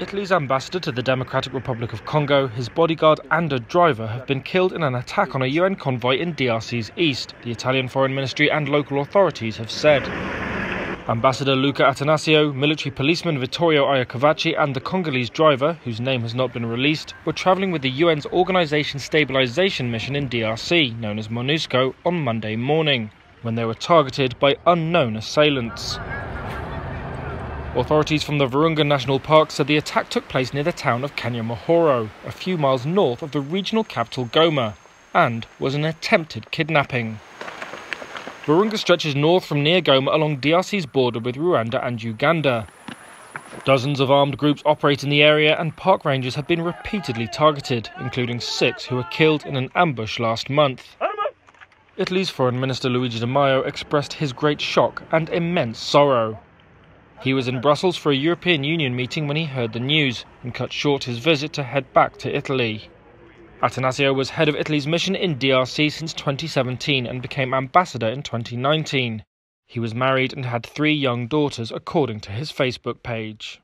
Italy's ambassador to the Democratic Republic of Congo, his bodyguard, and a driver have been killed in an attack on a UN convoy in DRC's east, the Italian Foreign Ministry and local authorities have said. Ambassador Luca Attanasio, military policeman Vittorio Iacovacci, and the Congolese driver, whose name has not been released, were travelling with the UN's Organisation Stabilisation Mission in DRC, known as MONUSCO, on Monday morning, when they were targeted by unknown assailants. Authorities from the Virunga National Park said the attack took place near the town of Kanyamahoro, a few miles north of the regional capital Goma, and was an attempted kidnapping. Virunga stretches north from near Goma along DRC's border with Rwanda and Uganda. Dozens of armed groups operate in the area, and park rangers have been repeatedly targeted, including six who were killed in an ambush last month. Italy's Foreign Minister Luigi Di Maio expressed his great shock and immense sorrow. He was in Brussels for a European Union meeting when he heard the news and cut short his visit to head back to Italy. Attanasio was head of Italy's mission in DRC since 2017 and became ambassador in 2019. He was married and had three young daughters, according to his Facebook page.